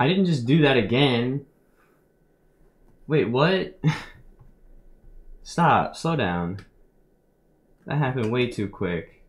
I didn't just do that again. Wait, what? Stop, slow down. That happened way too quick.